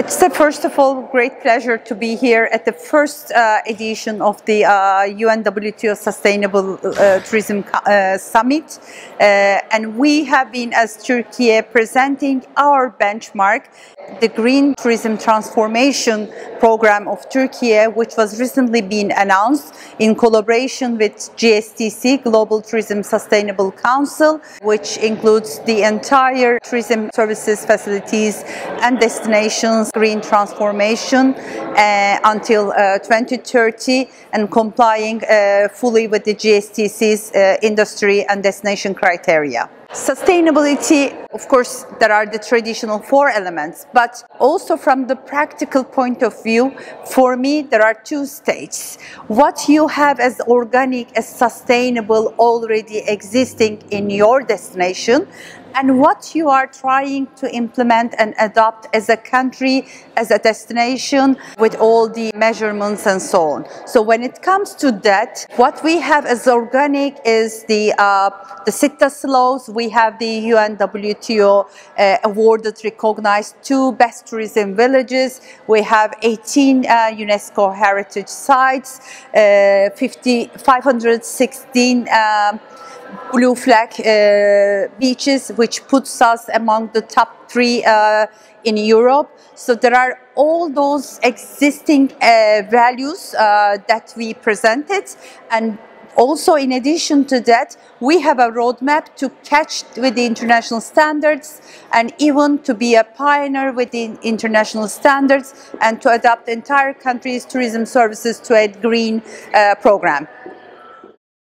It's a first of all great pleasure to be here at the first uh, edition of the uh, UNWTO Sustainable uh, Tourism uh, Summit, uh, and we have been as Turkey presenting our benchmark, the Green Tourism Transformation Program of Turkey, which was recently been announced in collaboration with GSTC, Global Tourism Sustainable Council, which includes the entire tourism services, facilities, and destinations green transformation uh, until uh, 2030 and complying uh, fully with the GSTC's industry and destination criteria. Sustainability, of course, there are the traditional four elements, but also from the practical point of view, for me, there are two states. What you have as organic, as sustainable, already existing in your destination, and what you are trying to implement and adopt as a country, as a destination, with all the measurements and so on. So when it comes to that, what we have as organic is the uh, the Cittaslows. We have the UNWTO uh, awarded, recognized two best tourism villages. We have 18 uh, UNESCO heritage sites, uh, 50, 516 um, blue flag uh, beaches, which puts us among the top three uh, in Europe. So there are all those existing uh, values that we presented and also, in addition to that, we have a roadmap to catch with the international standards and even to be a pioneer with the international standards and to adapt entire country's tourism services to a green uh, program.